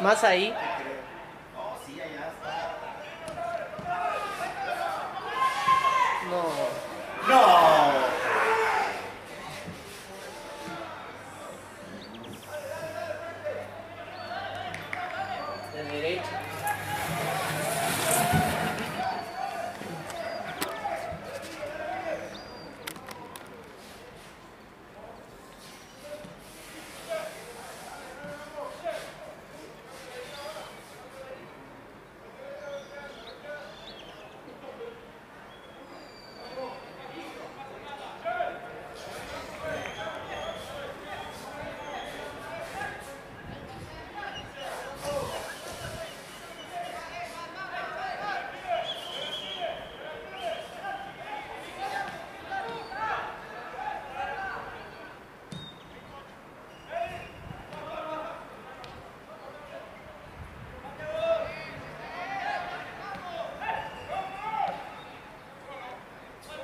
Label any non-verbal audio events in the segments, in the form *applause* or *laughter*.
Más ahí. Oh, sí, allá está. No. ¡No! De derecha.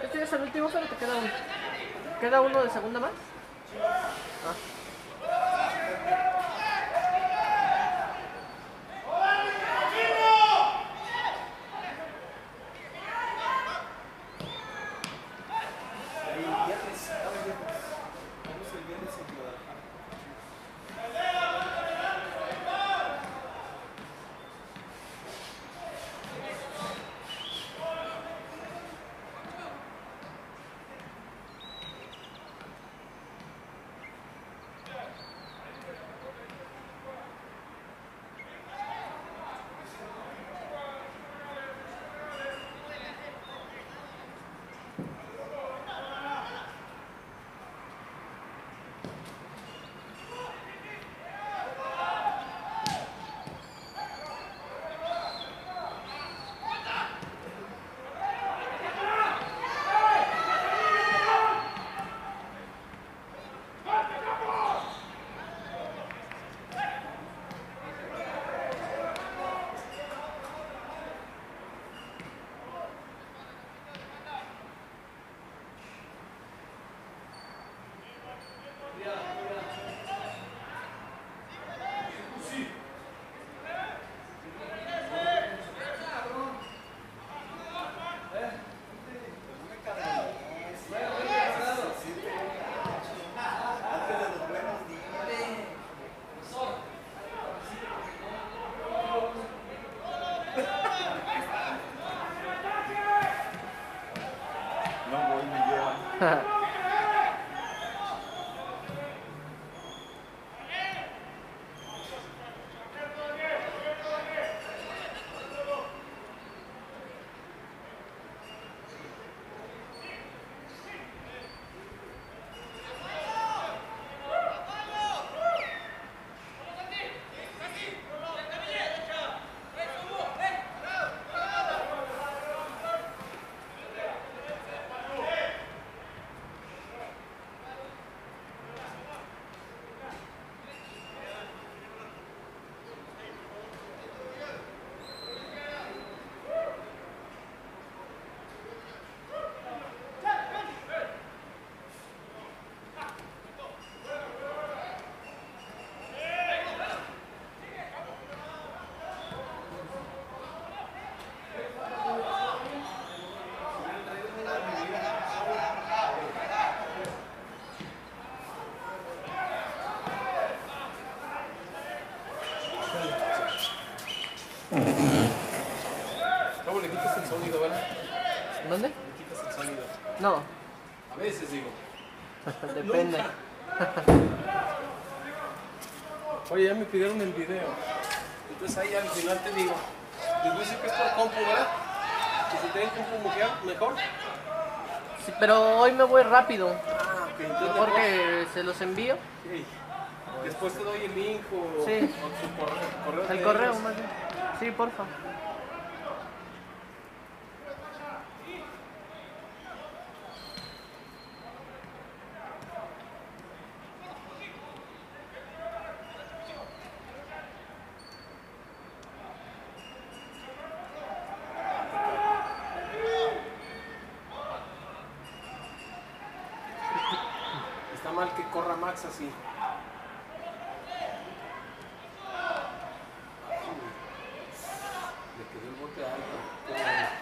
Este es el último, pero te queda uno. ¿Queda uno de segunda más? Ahí al final te digo. Les voy a decir que es por compu, ¿verdad? Que si tienen compu mejor. mejor. Sí, pero hoy me voy rápido. Ah, ok. Entonces Mejor que se los envío. Después te doy el link o, Sí. o tu correo. correo El correo, más bien. Sí, porfa. normal que corra Max así. Le quedó el bote alto.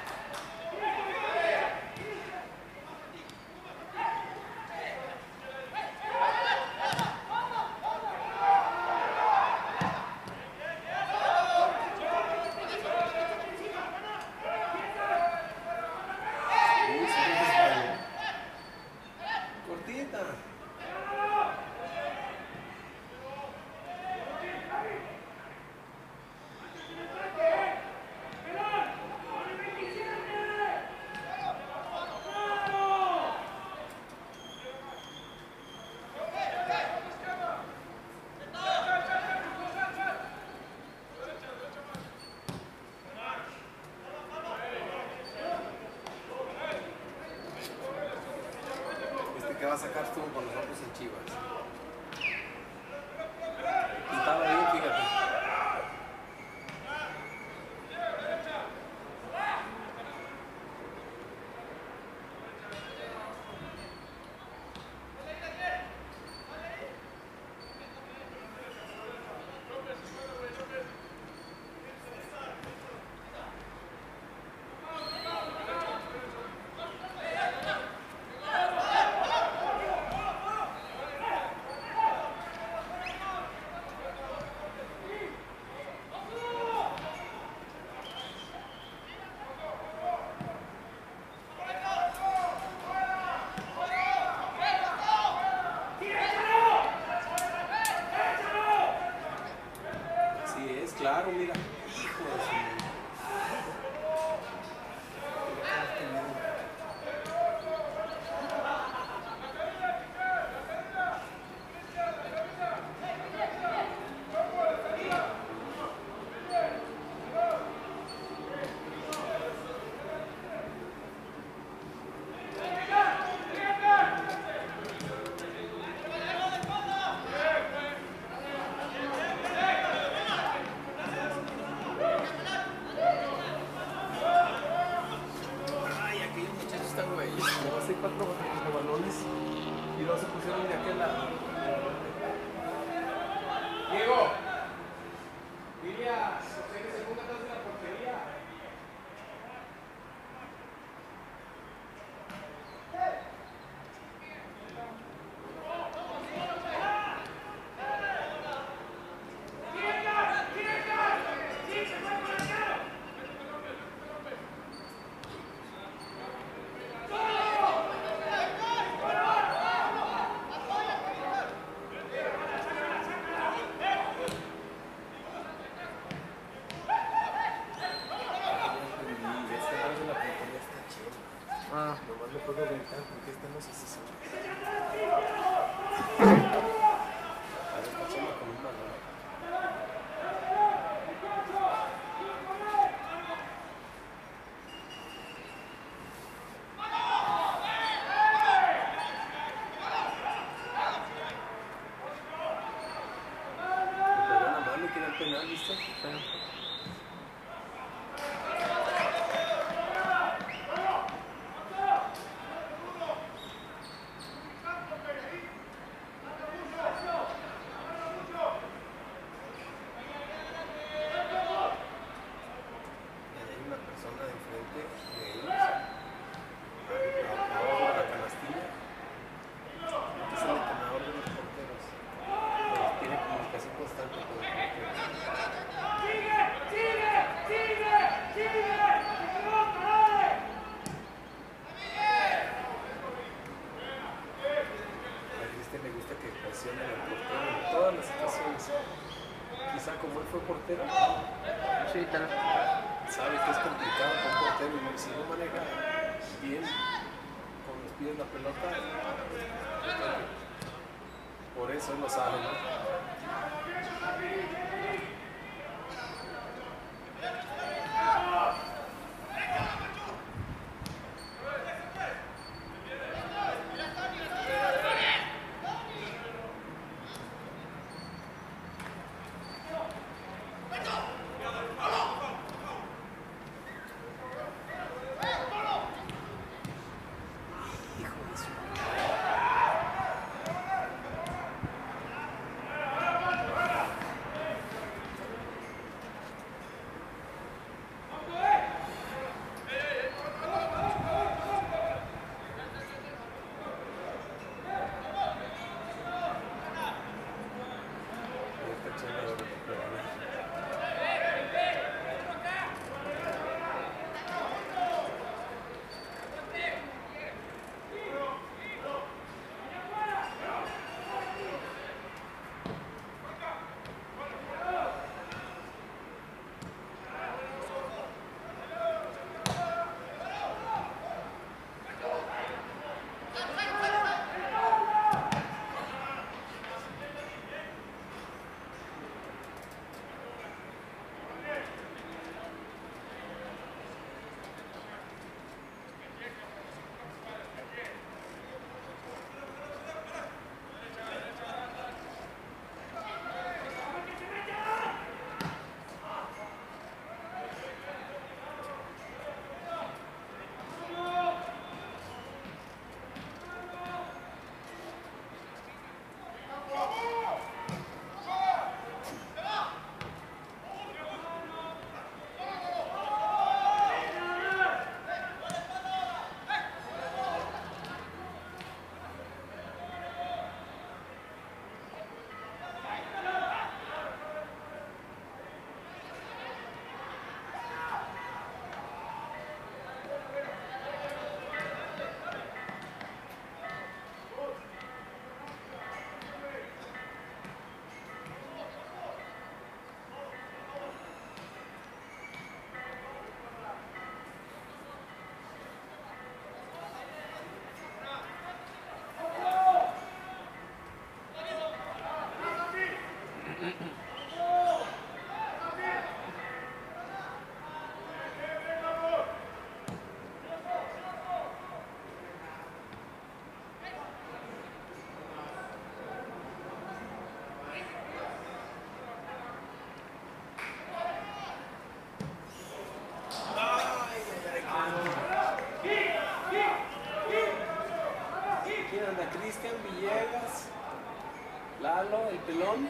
El pelón.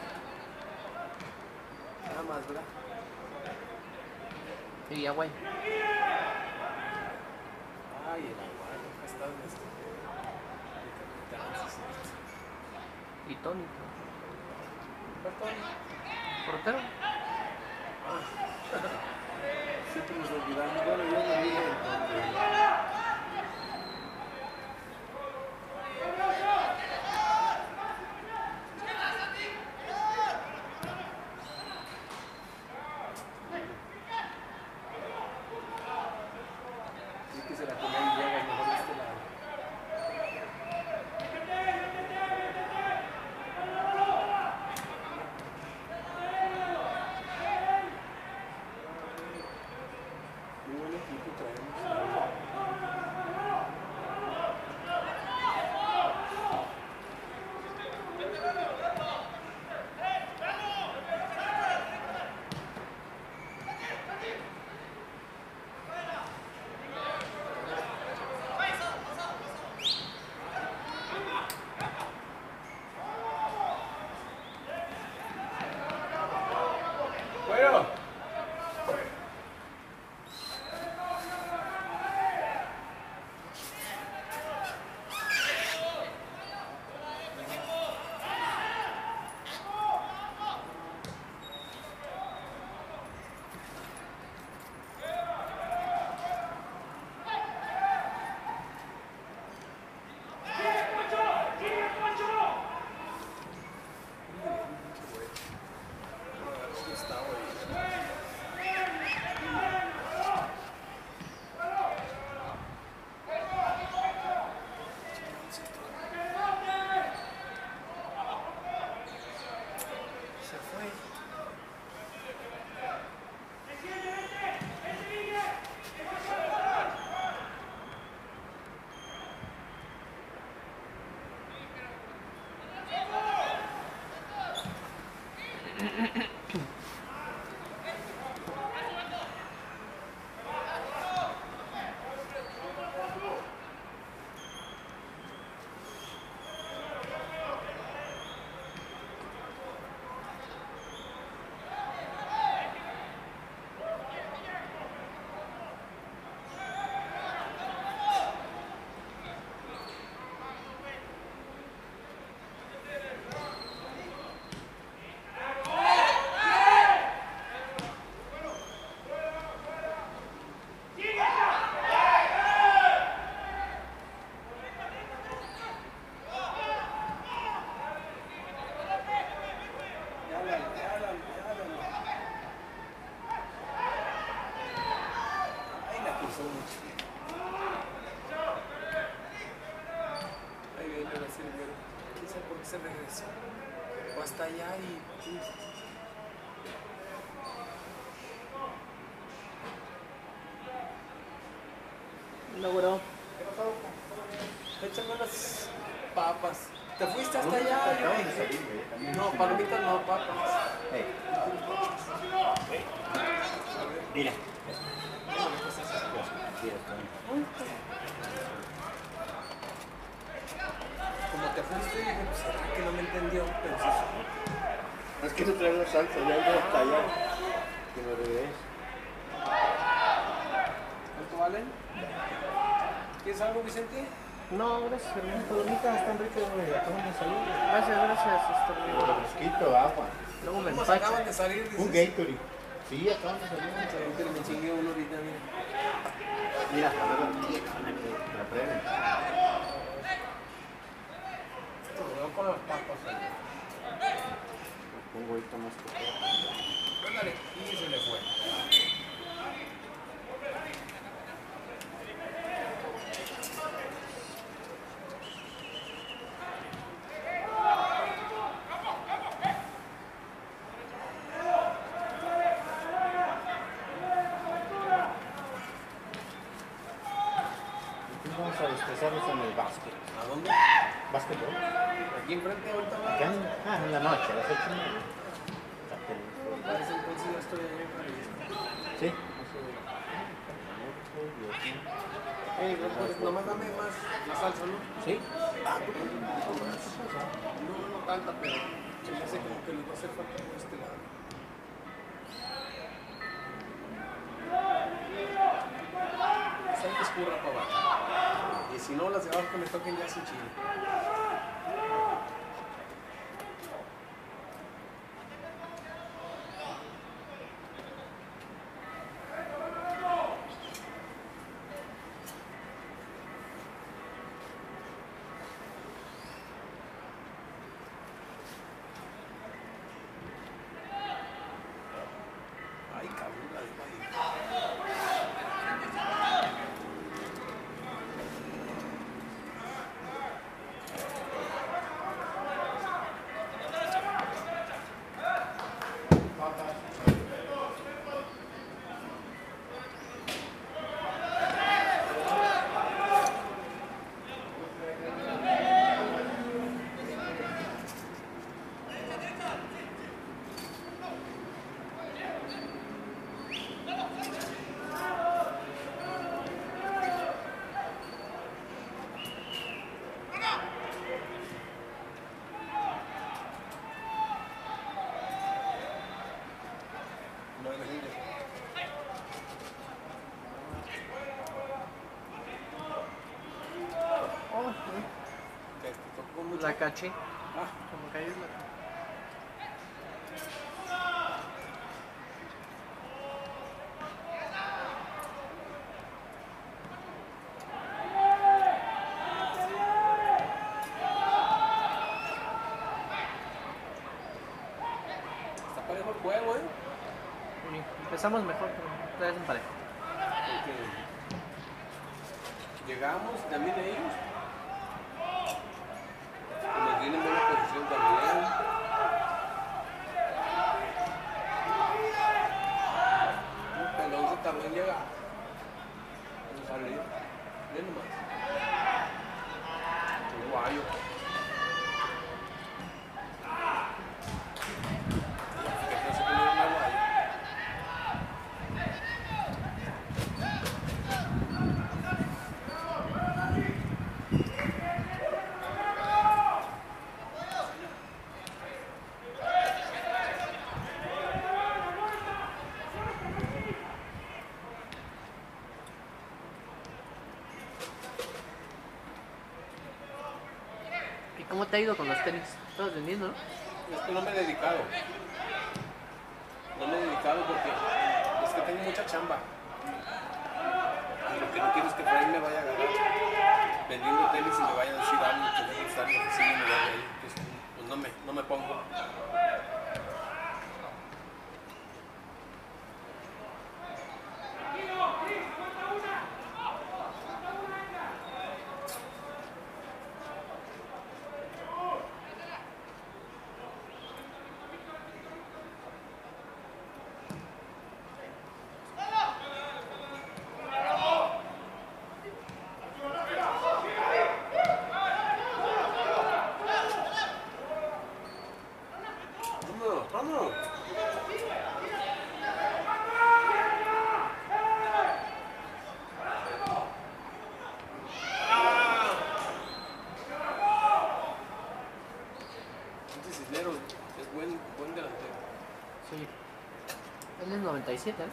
Nada más, ¿verdad? Y ya, güey. Ay, el agua, nunca está en este. Sí, sí, Y Tony. sí. Perdón. Portero. *laughs* Siempre nos olvidamos. Hasta allá y. No, güero. Échame unas papas. ¿Te fuiste hasta allá? No, palomitas no, papas. Mira. Como te fuiste, dije, pues será que no me entendió, pero sí. Es que no trae la salsa, ya ando hasta allá. Que me regrese. ¿Cuánto valen? ¿Quieres algo, Vicente? No, gracias, hermano. Palomitas están ricas, güey. Acaban de salir. Gracias, gracias. Este, Refresquito, agua. luego me ¿Cómo empacha. acaban de salir? Dices? Un Gatorade. Sí, acaban de salir. Pero me chingué uno ahorita, mira. Mira, a ver la tía, la. Con las papas. Le pongo ahorita más que Ándale, y se le fue. Empezamos en el básquet. ¿A dónde? ¿Básquetbol? Aquí enfrente ahorita. ¿Qué? Ah, en la noche, a las ocho y media. Entonces ya estoy Jalisco. Sí. Ey, no, pues nomás dame más, más salsa, ¿no? Sí. Ah, pues. No, no tanta, pero se me hace como que les va a hacer falta por este lado. Que escurra para abajo. Si no, las de abajo me toquen ya sin chile. Ay, cabrón, la de ahí. No hay mejilla. Oh, Que te tocó mucho. La caché. Ah, Como cayó la... está parejo el juego, ¿eh? Sí, Empezamos mejor, pero todavía es un parejo. Porque llegamos también ellos. Y nos tienen buena posición también. Un pelón también llega. No salir. Ven nomás. Uruguayo. Fíjate, no se pone un uruguayo. ¿Y cómo te ha ido con los tenis? Estás vendiendo, ¿no? Es que no me he dedicado. No me he dedicado porque es que tengo mucha chamba. Y lo que no quiero es que por ahí me vaya a agarrar vendiendo tenis y me vaya a decir algo que debe estar en la oficina y me vaya ahí. Entonces, pues no me, no me pongo. 97. ¿eh?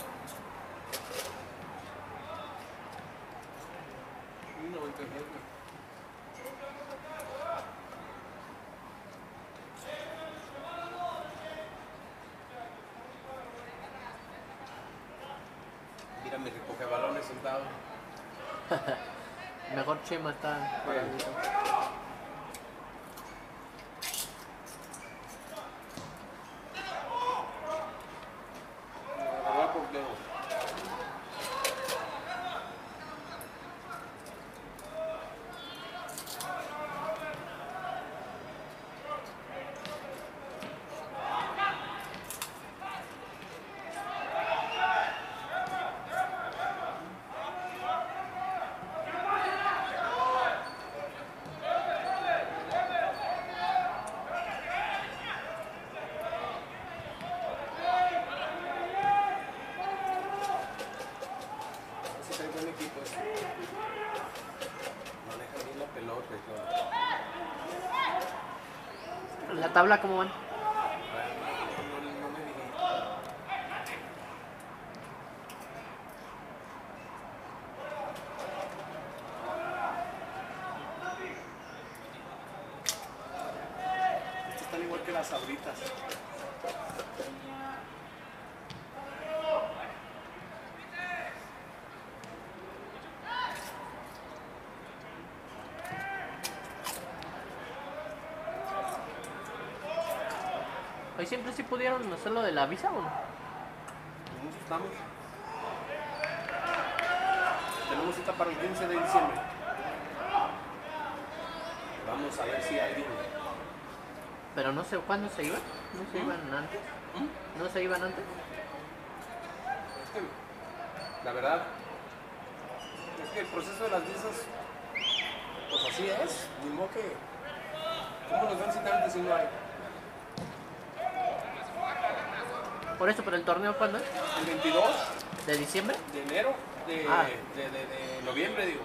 Mira, me recoge balones sentado. *laughs* Mejor Chema está. La tabla cómo van? Están igual que las sabritas. Hoy siempre hacerlo de la visa o no? ¿Cómo estamos? Tenemos cita para el 15 de diciembre. Vamos a ver si alguien. Pero no sé cuándo se iban. No se iban antes. No se iban antes. Es que, la verdad, es que el proceso de las visas, pues así es. Ni modo que. ¿Cómo nos dan cita antes si no hay? Por eso, pero el torneo cuándo es? El 22 ¿De diciembre? de enero, de, Ah. de, de- de noviembre, digo.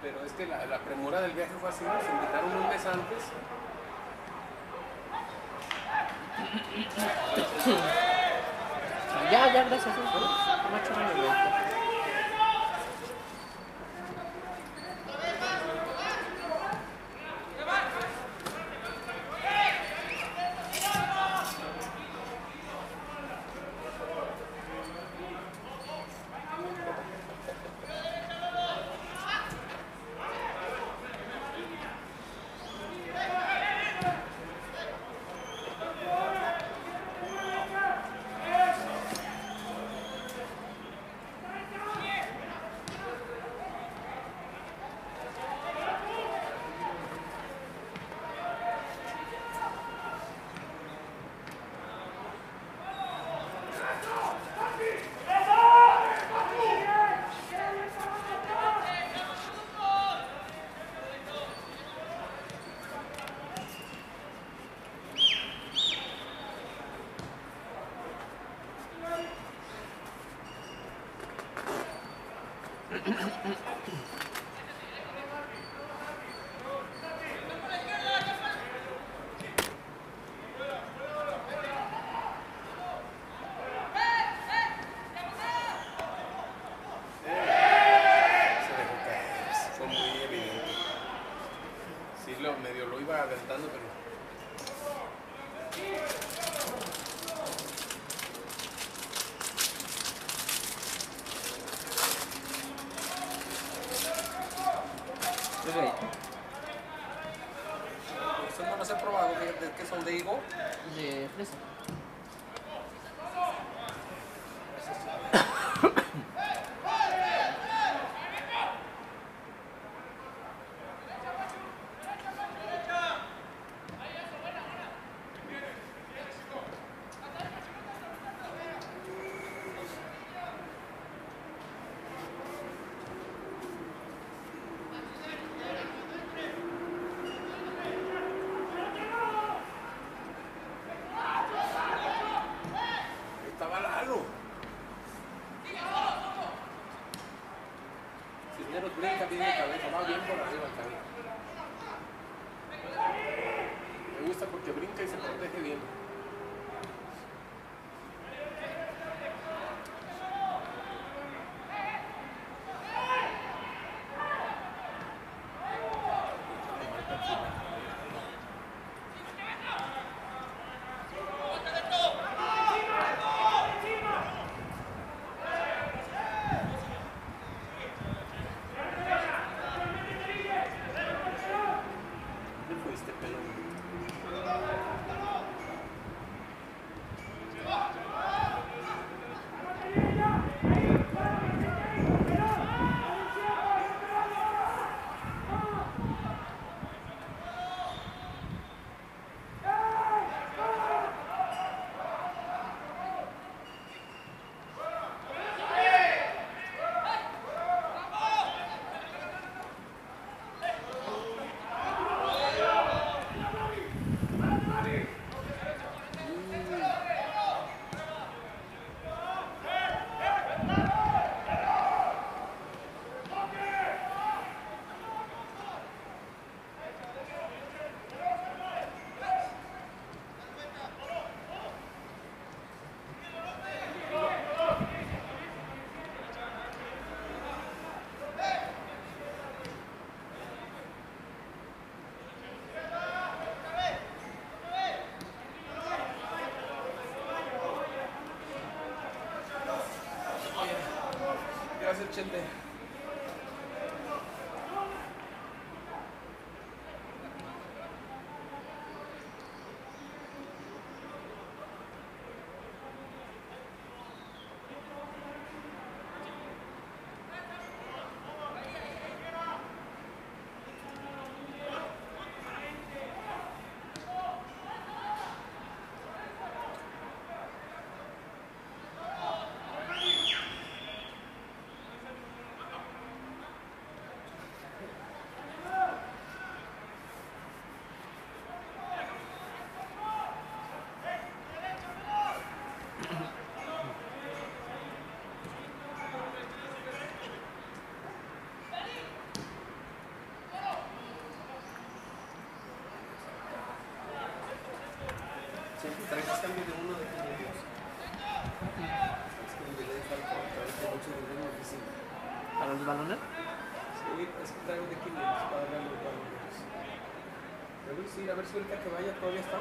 Pero es que la, la premura del viaje fue así, nos invitaron un mes antes. *coughs* Ya, ya, gracias. No me ha hecho nada de esto. Se dejó caer, fue muy evidente. Sí, lo, medio lo iba aventando, pero. 80. cambio de uno de ¿Para los balones? Sí, es que traigo de 500 para. Pero a ver si que vaya todavía está.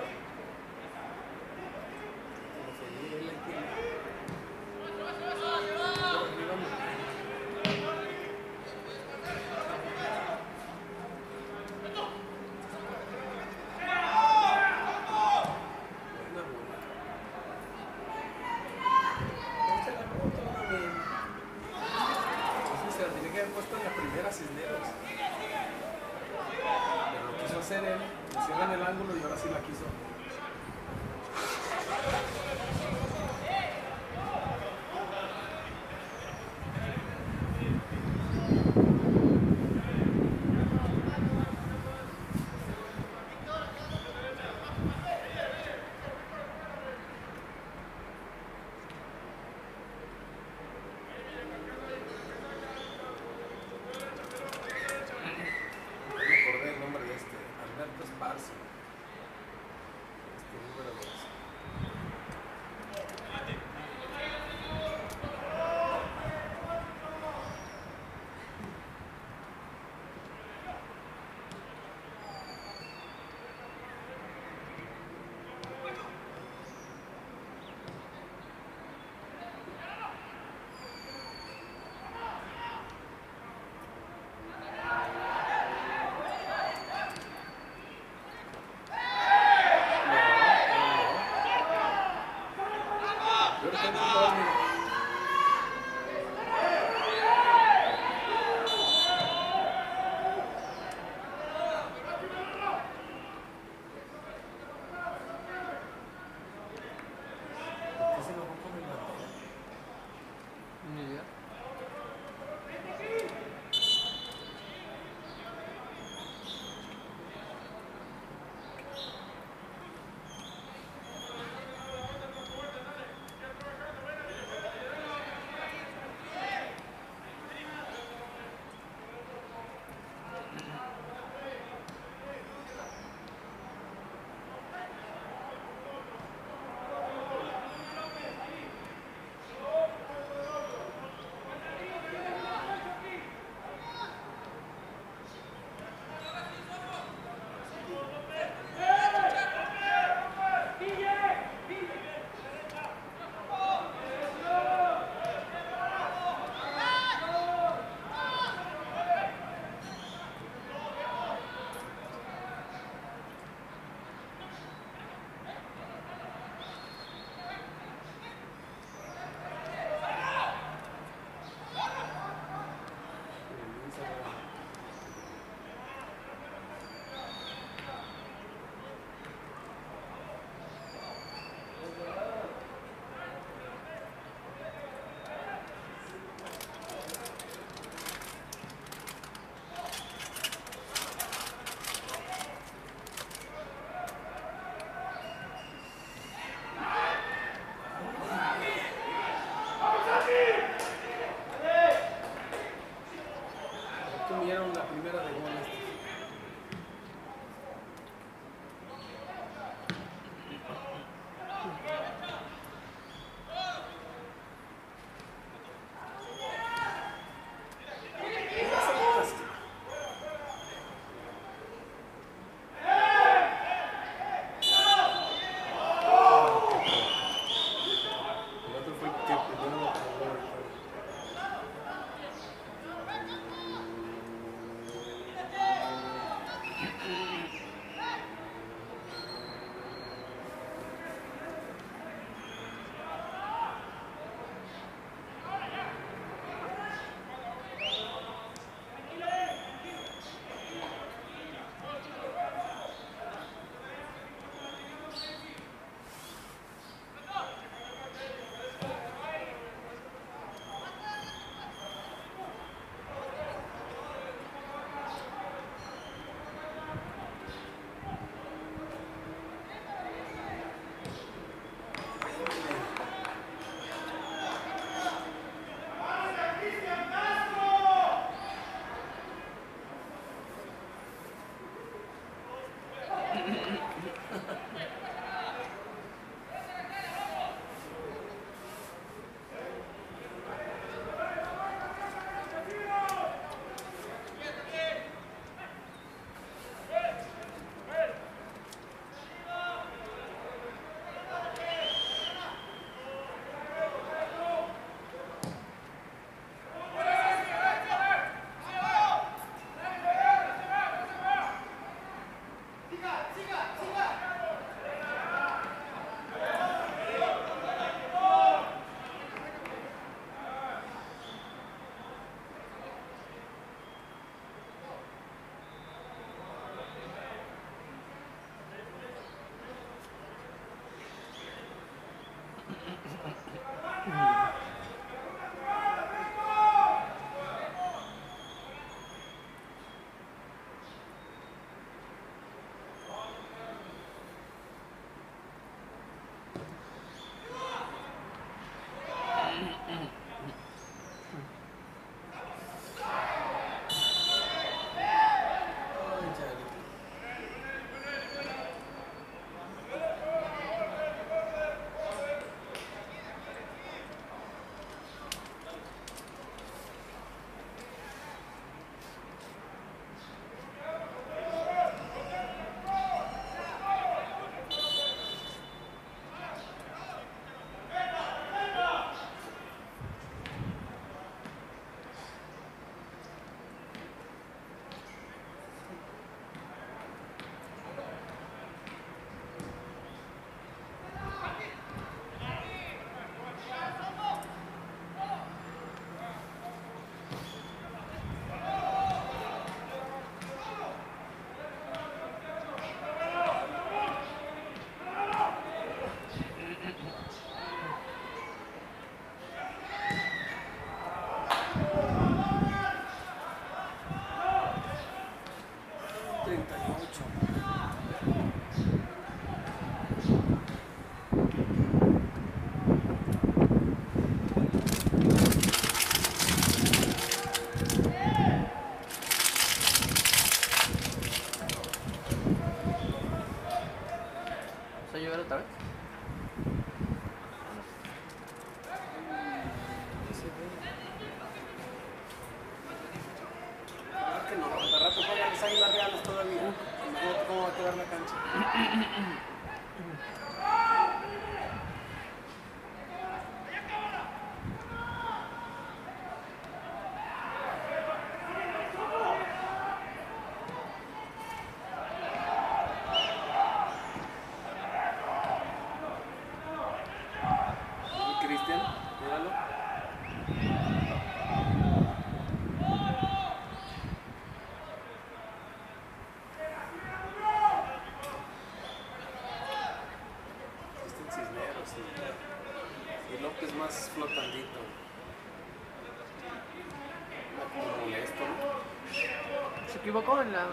equivocó en la...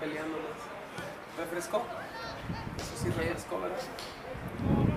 peleándolas. ¿Refrescó? Eso sí refrescó, ¿verdad?